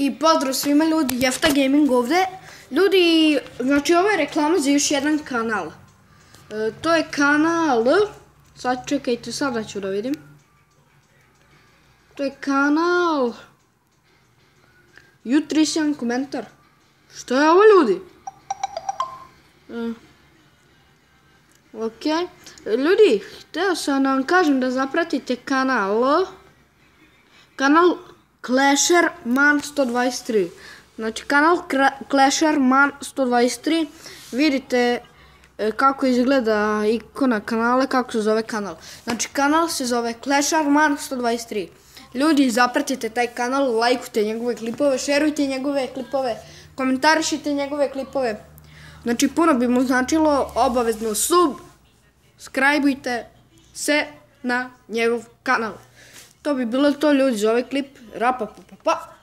I pozdrav svima ljudi, Jefta Gaming ovdje. Ljudi, znači ovo je reklama za još jedan kanal. E, to je kanal, sad čekajte, sada ću da vidim. To je kanal... Jutri jedan komentar. Što je ovo ljudi? E, ok. Ljudi, htio sam da vam kažem da zapratite kanal. Kanal Clasher Man 123. Znači kanal Clasher Man 123. Vidite e, kako izgleda ikona kanala, kako se zove kanal. Znači kanal se zove Clasher Man 123. Ljudi, zapratite taj kanal, lajkujte njegove klipove, šerujte njegove klipove, komentarišite njegove klipove. Znači puno bi mu značilo obavezno sub, se na njegov kanal. To bi bilo to ljudi za ovaj klip. Rapa pa pa pa.